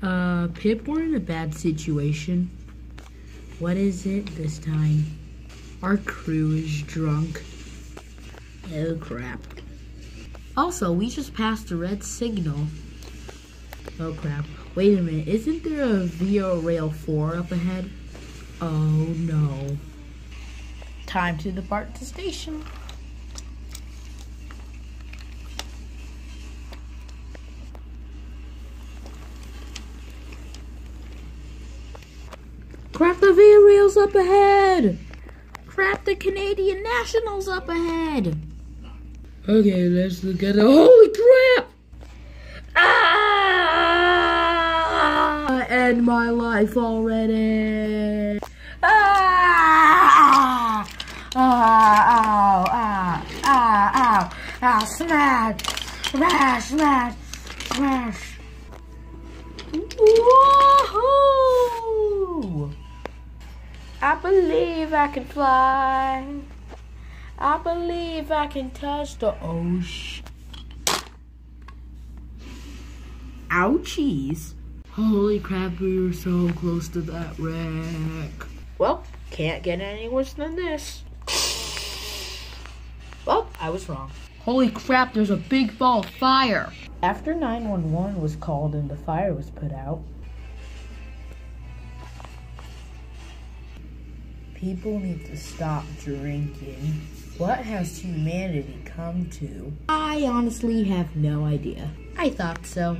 Uh, Pip, we're in a bad situation. What is it this time? Our crew is drunk. Oh crap. Also, we just passed a red signal. Oh crap. Wait a minute, isn't there a Via Rail 4 up ahead? Oh no. Time to depart the station. Crap, the Via Rail's up ahead! Crap, the Canadian National's up ahead! Okay, let's look at the- Holy crap! Ah! End my life already! Ah! Ah! Ow! Ah! Ah! Ow! Ow! Smash! Smash! Smash! Smash! I believe I can fly. I believe I can touch the ocean. Ouchies. Holy crap, we were so close to that wreck. Well, can't get any worse than this. Well, I was wrong. Holy crap, there's a big ball of fire. After 911 was called and the fire was put out, people need to stop drinking. What has humanity come to? I honestly have no idea. I thought so.